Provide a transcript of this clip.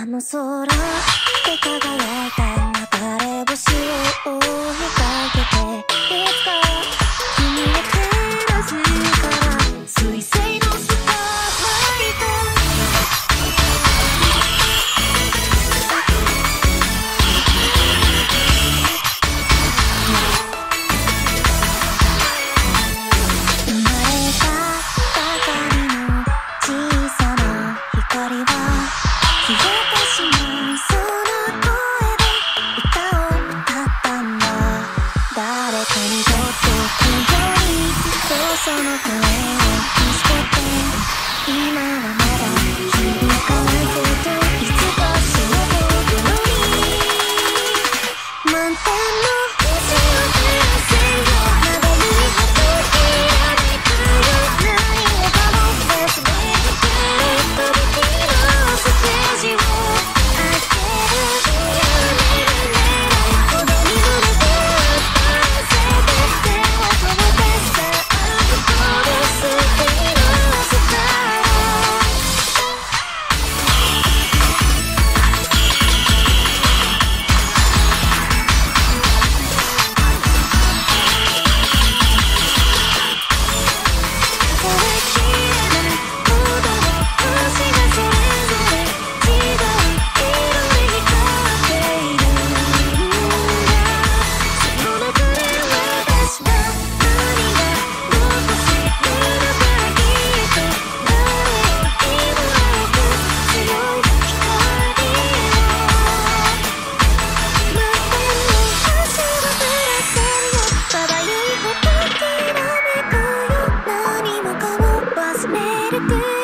あの空で輝いた流れ星を something new did it, did